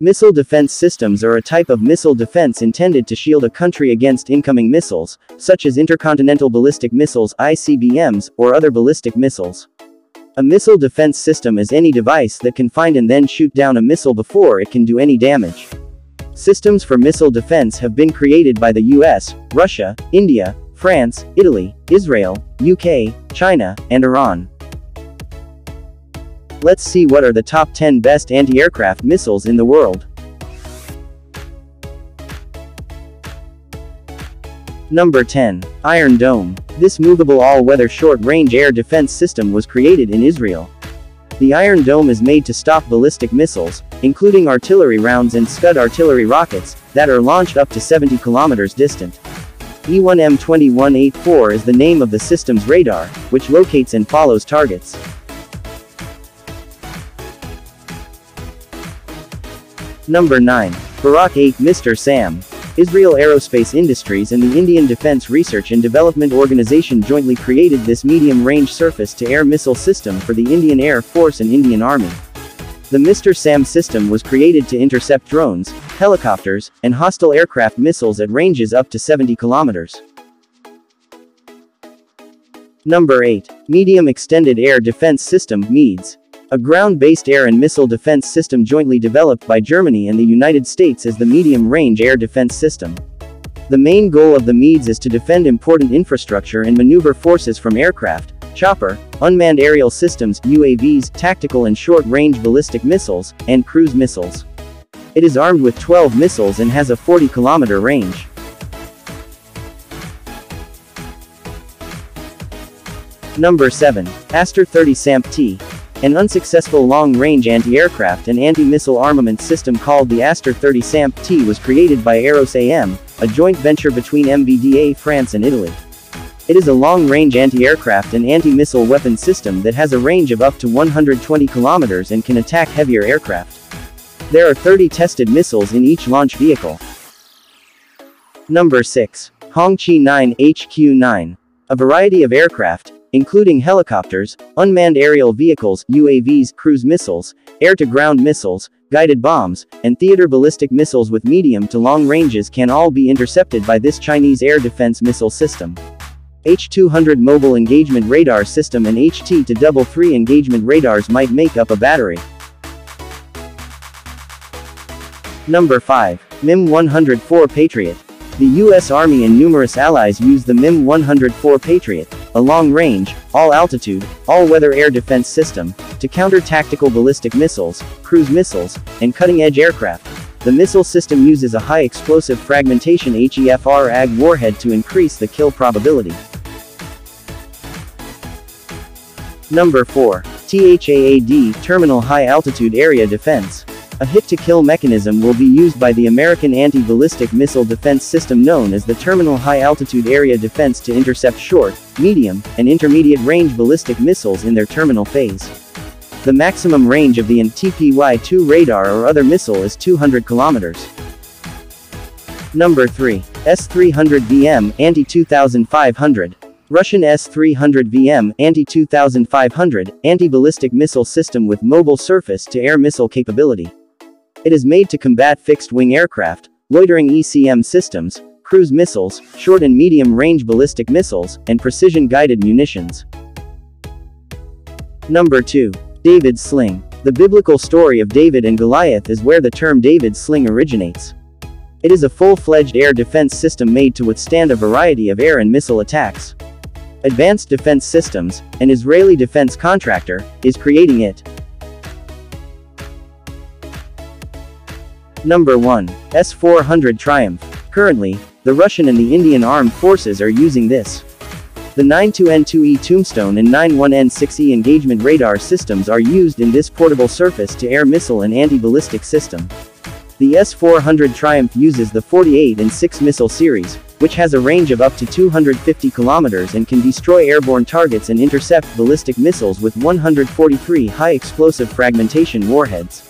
Missile defense systems are a type of missile defense intended to shield a country against incoming missiles, such as intercontinental ballistic missiles ICBMs, or other ballistic missiles. A missile defense system is any device that can find and then shoot down a missile before it can do any damage. Systems for missile defense have been created by the US, Russia, India, France, Italy, Israel, UK, China, and Iran. Let's see what are the top 10 best anti-aircraft missiles in the world. Number 10. Iron Dome. This movable all-weather short-range air defense system was created in Israel. The Iron Dome is made to stop ballistic missiles, including artillery rounds and Scud artillery rockets, that are launched up to 70 kilometers distant. E1M2184 is the name of the system's radar, which locates and follows targets. Number 9. Barak 8 Mr. SAM. Israel Aerospace Industries and the Indian Defense Research and Development Organization jointly created this medium-range surface-to-air missile system for the Indian Air Force and Indian Army. The Mr. SAM system was created to intercept drones, helicopters, and hostile aircraft missiles at ranges up to 70 kilometers. Number 8. Medium Extended Air Defense System, MEADS. A ground-based air and missile defense system jointly developed by Germany and the United States as the medium-range air defense system. The main goal of the MEADS is to defend important infrastructure and maneuver forces from aircraft, chopper, unmanned aerial systems, UAVs, tactical and short-range ballistic missiles, and cruise missiles. It is armed with 12 missiles and has a 40-kilometer range. Number 7. Aster 30 SAMP-T. An unsuccessful long-range anti-aircraft and anti-missile armament system called the Aster 30 SAMP-T was created by Eurosam, a joint venture between MBDA France and Italy. It is a long-range anti-aircraft and anti-missile weapon system that has a range of up to 120 kilometers and can attack heavier aircraft. There are 30 tested missiles in each launch vehicle. Number 6. Hongqi 9 HQ-9. A variety of aircraft, including helicopters, unmanned aerial vehicles, UAVs, cruise missiles, air-to-ground missiles, guided bombs, and theater ballistic missiles with medium to long ranges can all be intercepted by this Chinese air defense missile system. H200 mobile engagement radar system and HT to double 3 engagement radars might make up a battery. Number 5. MIM-104 Patriot. The U.S. Army and numerous allies use the MIM-104 Patriot, a long-range, all-altitude, all-weather air defense system, to counter tactical ballistic missiles, cruise missiles, and cutting-edge aircraft. The missile system uses a high-explosive fragmentation HE-FRAG warhead to increase the kill probability. Number 4. THAAD Terminal High Altitude Area Defense. A hit-to-kill mechanism will be used by the American anti-ballistic missile defense system known as the Terminal High Altitude Area Defense to intercept short, medium, and intermediate-range ballistic missiles in their terminal phase. The maximum range of the TPY-2 radar or other missile is 200 kilometers. Number 3. S-300VM, Antey-2500. Russian S-300VM, Antey-2500, anti-ballistic missile system with mobile surface-to-air missile capability. It is made to combat fixed-wing aircraft, loitering ECM systems, cruise missiles, short and medium-range ballistic missiles, and precision-guided munitions. Number 2. David's Sling. The biblical story of David and Goliath is where the term David's Sling originates. It is a full-fledged air defense system made to withstand a variety of air and missile attacks. Advanced Defense Systems, an Israeli defense contractor, is creating it. Number 1. S-400 Triumph. Currently, the Russian and the Indian armed forces are using this. The 92N2E Tombstone and 91N6E engagement radar systems are used in this portable surface-to-air missile and anti-ballistic system. The S-400 Triumph uses the 48 and 6 missile series, which has a range of up to 250 kilometers and can destroy airborne targets and intercept ballistic missiles with 143 high-explosive fragmentation warheads.